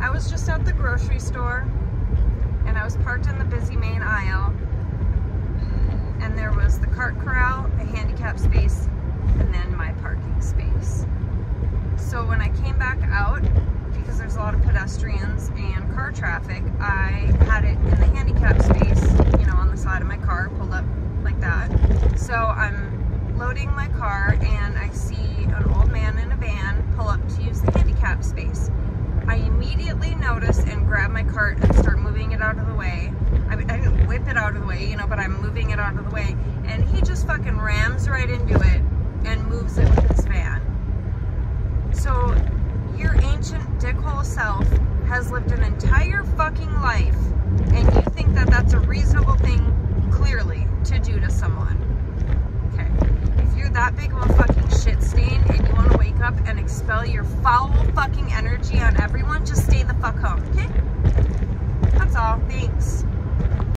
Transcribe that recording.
I was just at the grocery store and I was parked in the busy main aisle and there was the cart corral, a handicap space, and then my parking space. So when I came back out, because there's a lot of pedestrians and car traffic, I had it in the handicap space, you know, on the side of my car, pulled up like that. So I'm loading my car and I see an old man in a van pull up to use the handicap space. Immediately notice and grab my cart and start moving it out of the way. I, I didn't whip it out of the way, you know, but I'm moving it out of the way. And he just fucking rams right into it and moves it with his van. So your ancient dickhole self has lived an entire fucking life and you think that that's a reasonable thing, clearly, to do to someone. Okay. If you're that big of a fucking your foul fucking energy on everyone, just stay the fuck home, okay?